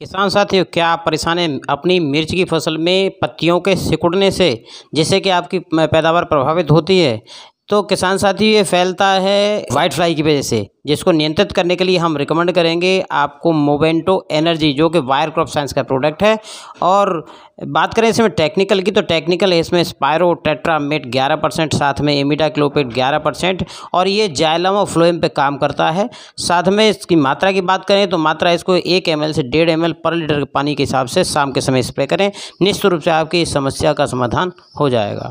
किसान साथियों, क्या आप परेशान हैं? अपनी मिर्च की फ़सल में पत्तियों के सिकुड़ने से, जिससे कि आपकी पैदावार प्रभावित होती है? तो किसान साथी, ये फैलता है वाइट फ्लाई की वजह से, जिसको नियंत्रित करने के लिए हम रिकमेंड करेंगे आपको मोवेंटो एनर्जी जो कि वायर क्रॉप साइंस का प्रोडक्ट है। और बात करें इसमें टेक्निकल की तो टेक्निकल है इसमें स्पायरो टेट्रामेट ग्यारह परसेंट, साथ में एमिडा क्लोपेट ग्यारह परसेंट, और ये जायलम और फ्लोएम पे काम करता है। साथ में इसकी मात्रा की बात करें तो मात्रा इसको एक एम से डेढ़ एम पर लीटर पानी के हिसाब से शाम के समय स्प्रे करें। निश्चित रूप से आपकी इस समस्या का समाधान हो जाएगा।